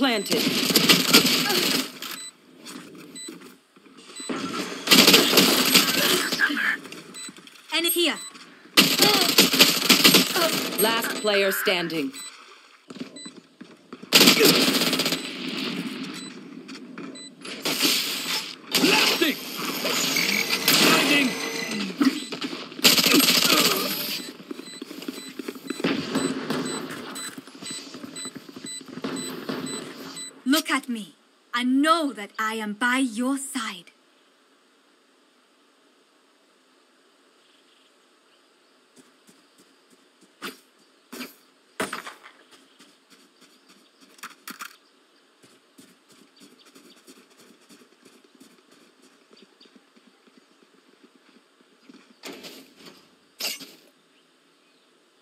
Planted. And here. Last player standing. Look at me. I know that I am by your side.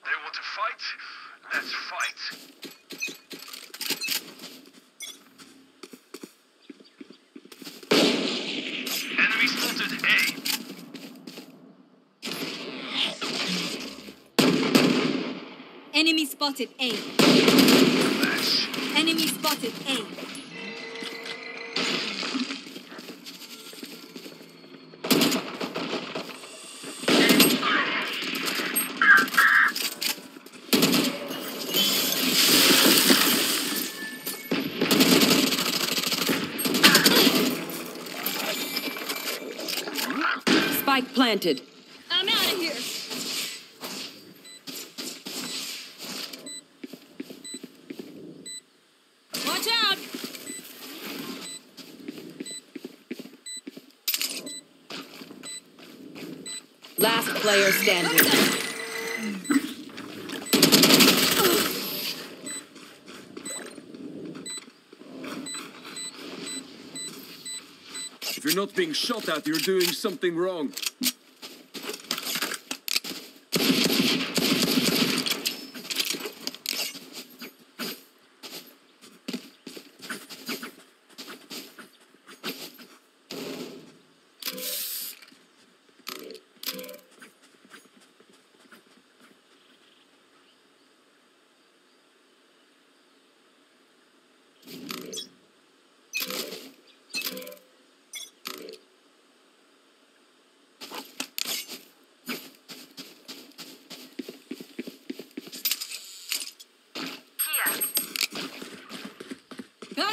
They want to fight? Let's fight. Enemy spotted A. Enemy spotted A. Flash. Enemy spotted A. Spike planted. I'm out of here. Watch out! Last player standing. If you're not being shot at, you're doing something wrong.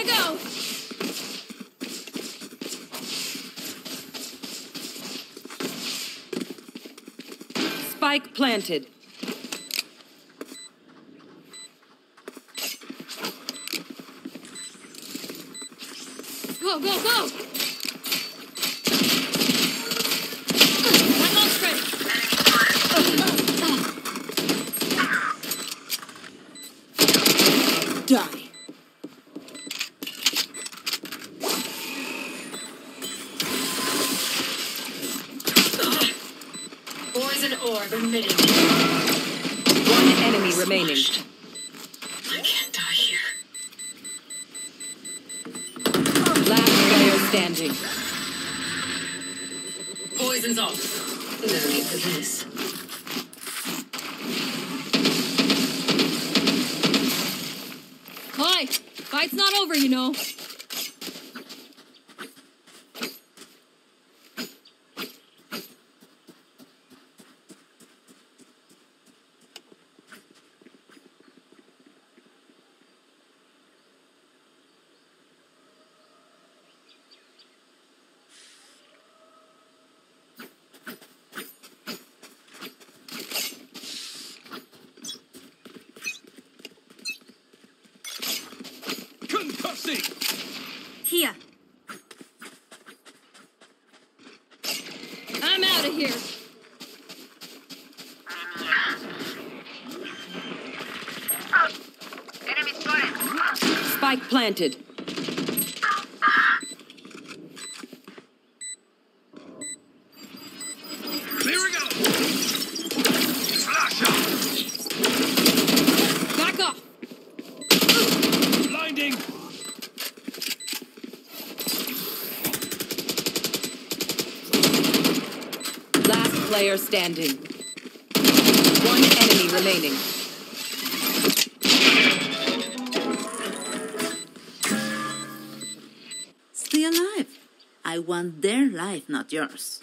Go! Spike planted. Go, go, go! Die. Poison orb. One enemy remaining. I can't die here. Last player standing. Poison's off. No need for this. Hi! Fight's not over, you know. Concussing! Here. I'm out of here. Enemy spotted. Spike planted. Here we go. Flash out. Back off. Blinding! Last player standing. One enemy remaining. I want their life, not yours.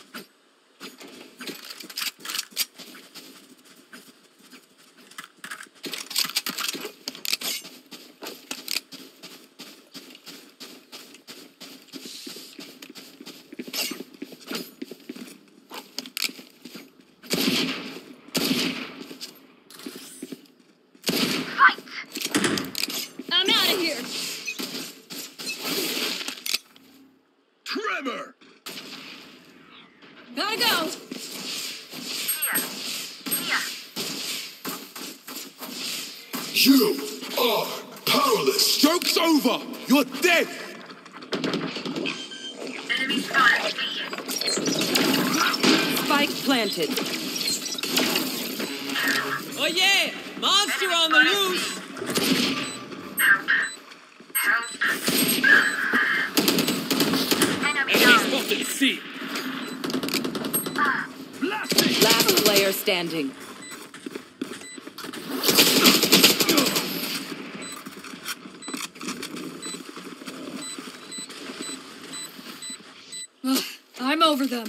I'm out of here. Tremor! Gotta go. You are powerless. Joke's over! You're dead! Enemy spotted Spike planted. Oh yeah! Monster on the loose! Enemy Enemy spotted Blasting! Last player standing. I'm over them.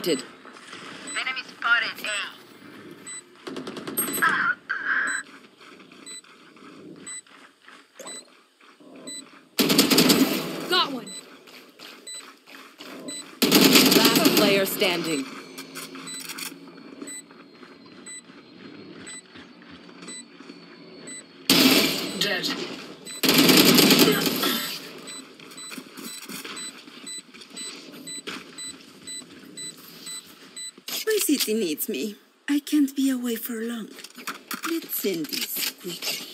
Planted. Enemy spotted A. Got one. Last player standing. Dead. My city needs me. I can't be away for long. Let's end this quickly.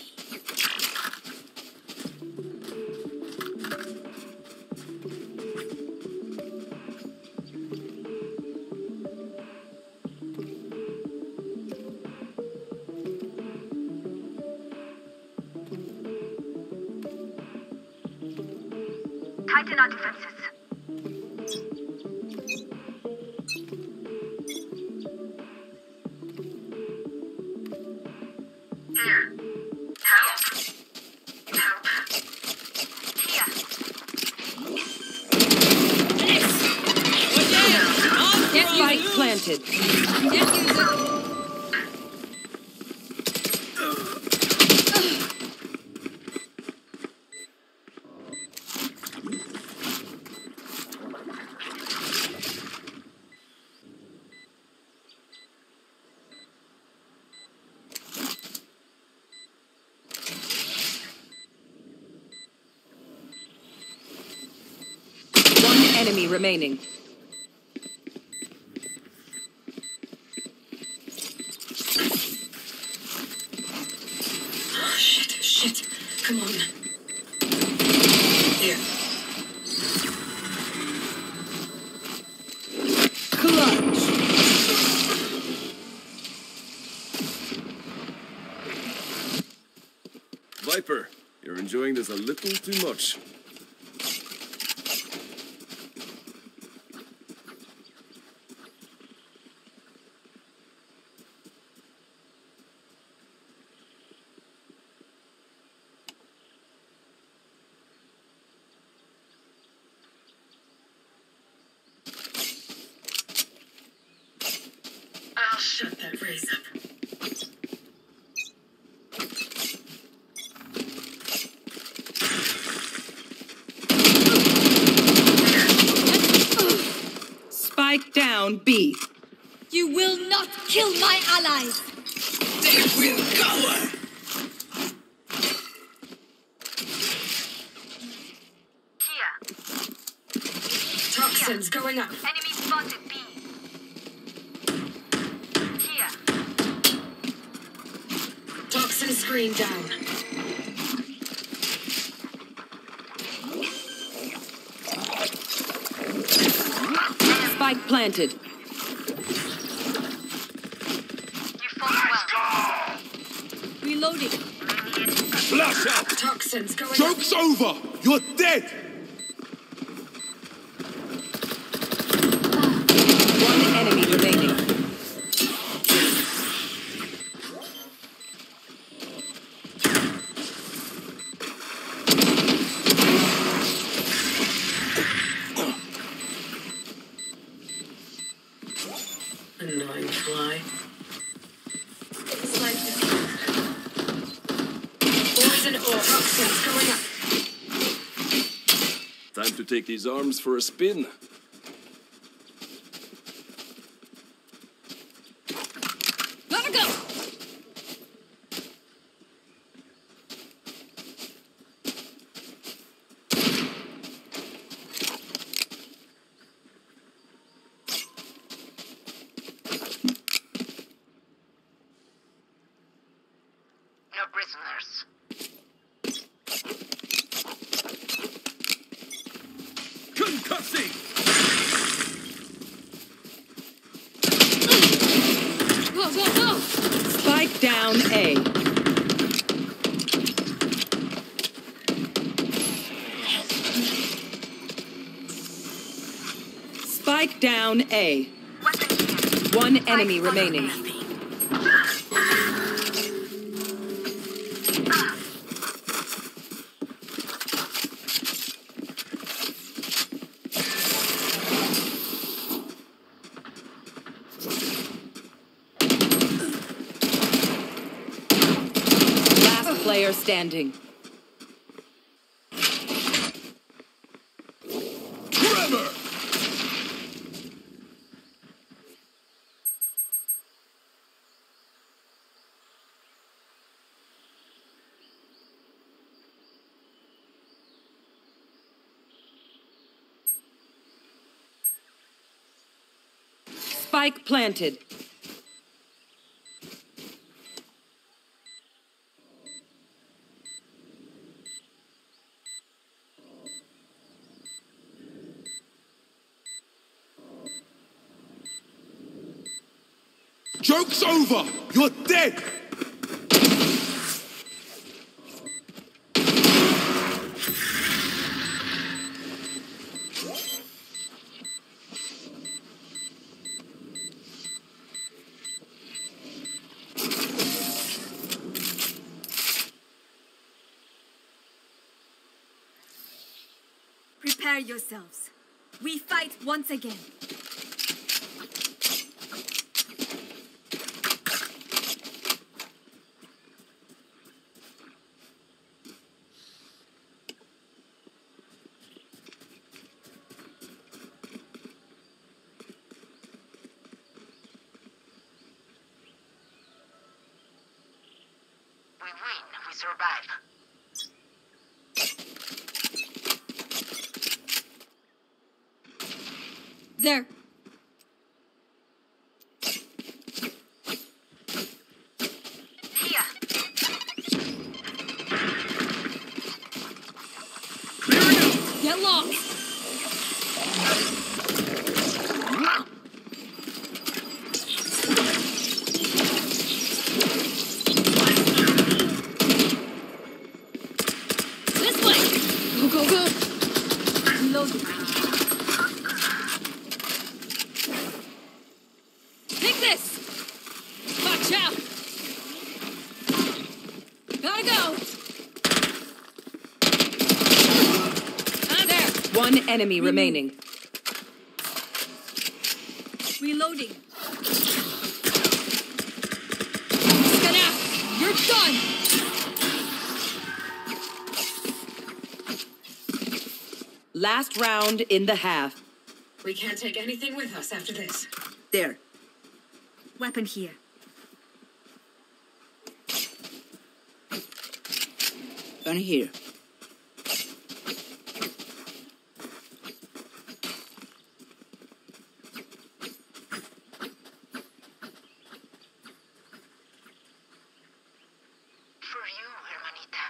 Enemy remaining. Oh, shit, shit. Come on. Here. Clutch. Viper, you're enjoying this a little too much. Shut that race up. Spike down B. You will not kill my allies! They will cower. Here. Toxins going up. Enemy spotted B. Here. Toxin down. Spike planted. You fought well. Reloading. Flash out. Toxins going up. Joke's over. You're dead. One enemy remaining. Annoying fly. Poison ore. Toxins going up. These arms for a spin. 1A. One enemy remaining. Last player standing. Spike planted. Joke's over. You're dead. Prepare yourselves. We fight once again. We win. We survive. There. Here. Get lost! This way! Go, go, go! Reloading. Take this! Watch out! Gotta go! Ah, there! One remaining. Reloading. Skedaddle! You're done! Last round in the half. We can't take anything with us after this. There. Weapon here. Gun here. For you, hermanita.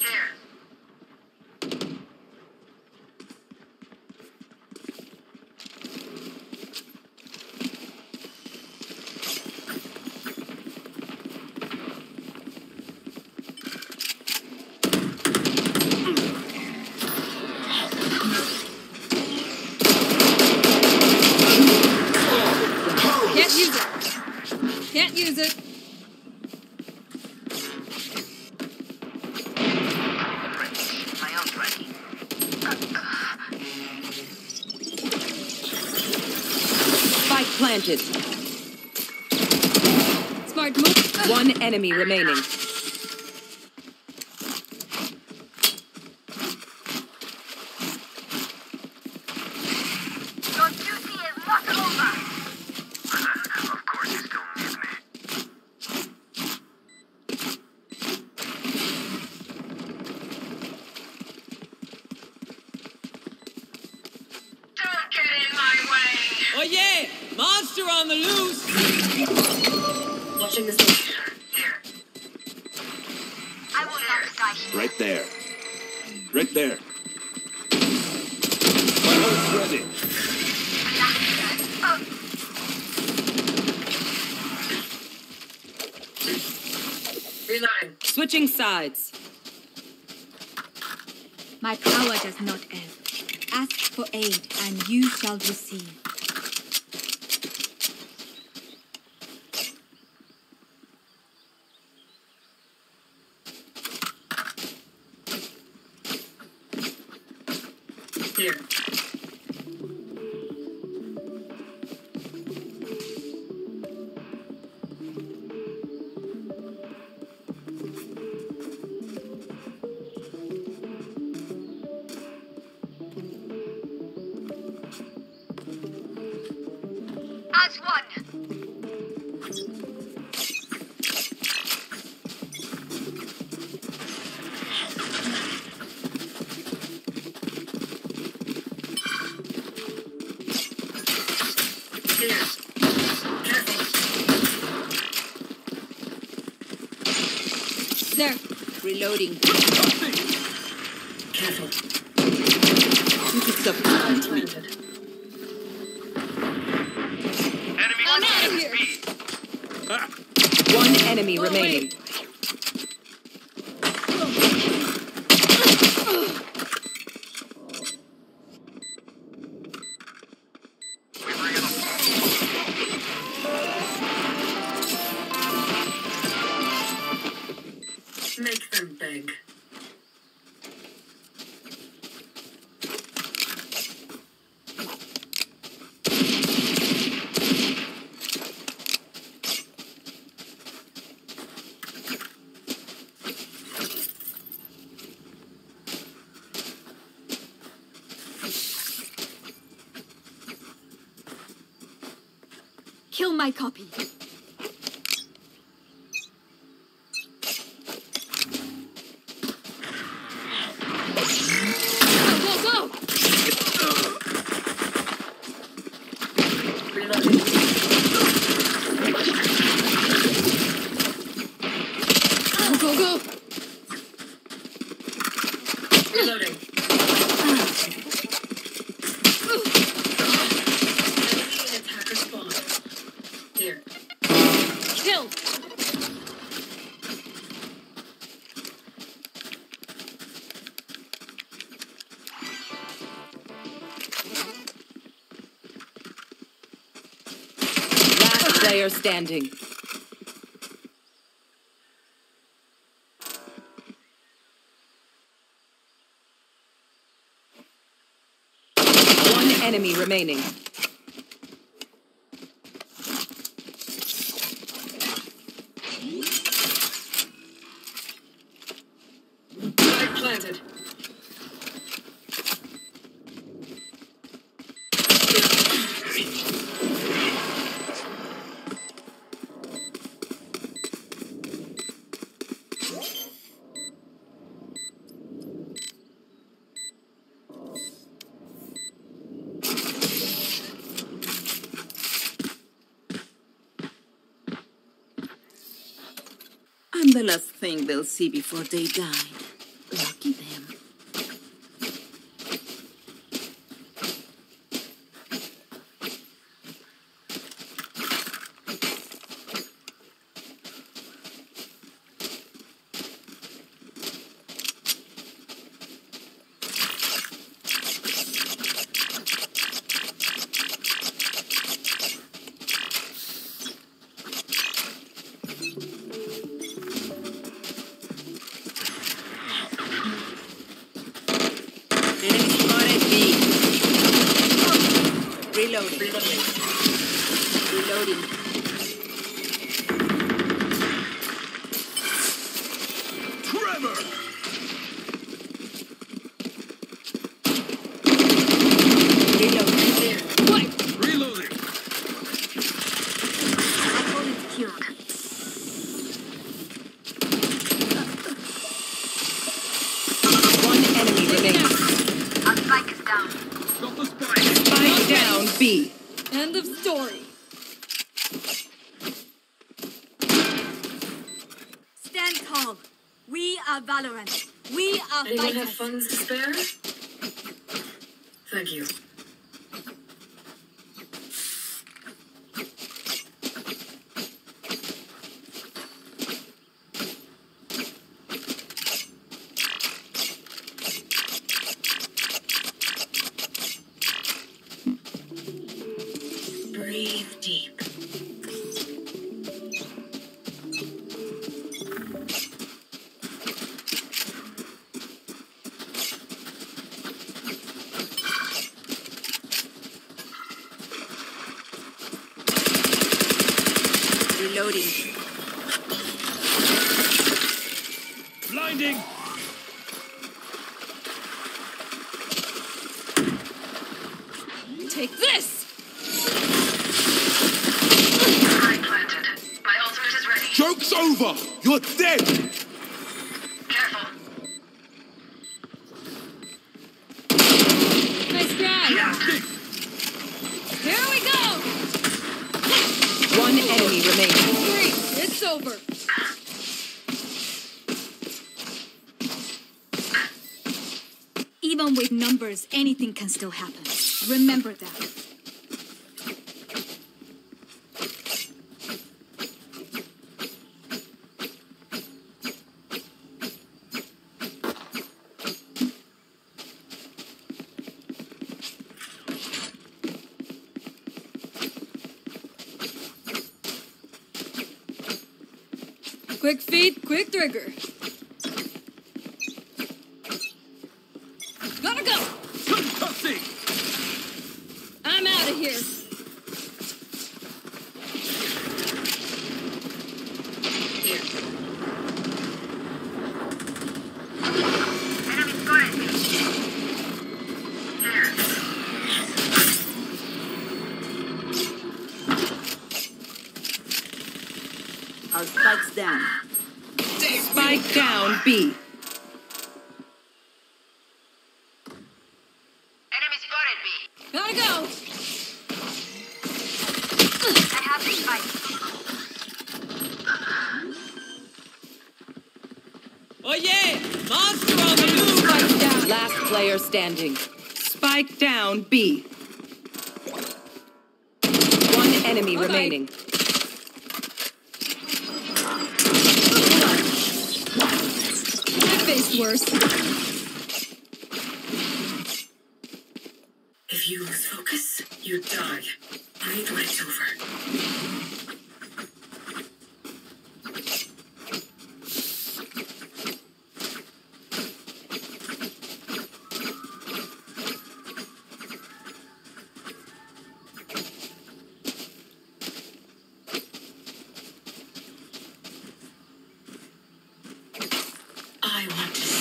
Here. Can't use it. Can't use it. My own ready. Spike planted. Smart move. One enemy remaining. Your duty is not over. Of course you still need me. Don't get in my way. Oh yeah! Monster on the loose! Watching this. Right there. Right there. My ult's ready. Reloading. Switching sides. My power does not end. Ask for aid, and you shall receive. Reloading. Careful. It's a Spike. Enemy I'm out of here. One enemy remaining. Make them beg. Kill my copy. killed! Last player standing. One enemy remaining. the last thing they'll see before they die. Trevor! still happen. Remember that. player standing. Spike down B. One enemy okay. remaining. That face worse.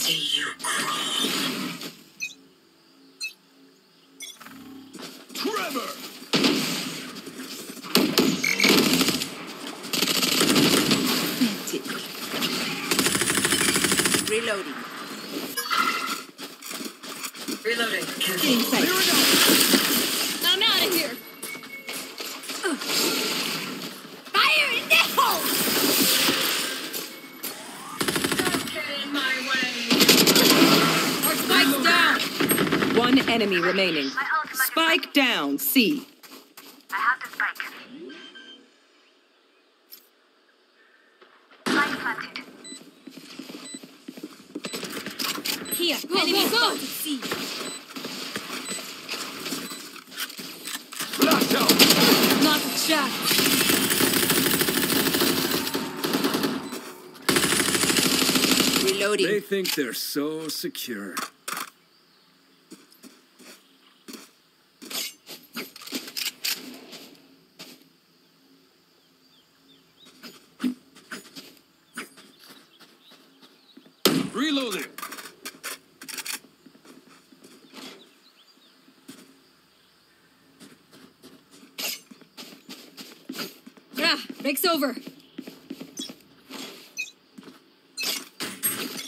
See you crawl. Remaining. Spike down. C. I have the spike. Spike planted. Here, go, enemy go, go. See. Flash out! Not a shot. Reloading. They think they're so secure. Reloading! Yeah, breaks over.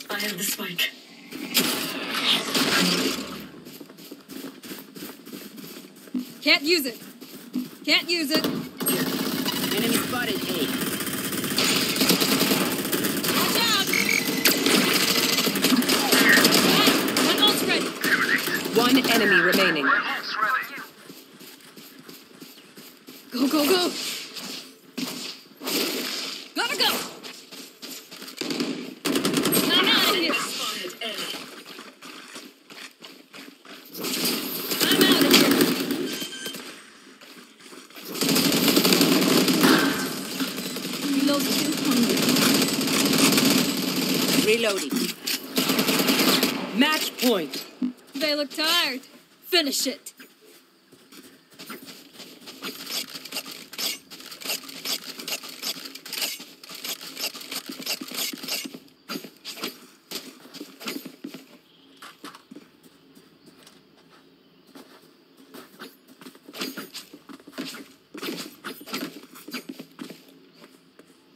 I have the spike. Can't use it. Can't use it. Enemy spotted A. Watch out! Ah, one ult's ready. One enemy remaining. Go, go, go. Gotta go. I'm out of here. Spotted A. I'm out of here. Reload two hundred. Reloading. Match point. They look tired. Finish it.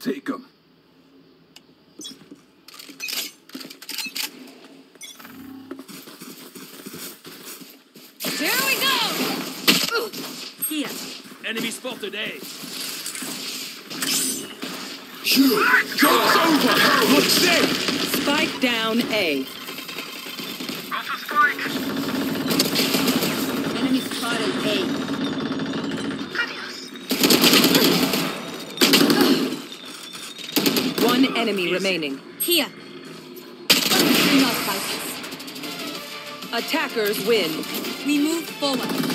Take them. Here we go. Here. Enemy spotted A. You. Joke's over. You're. Spike down A. Got the spike. Enemy spotted A. One enemy remaining. Here. Do not fight us. Attackers win. We move forward.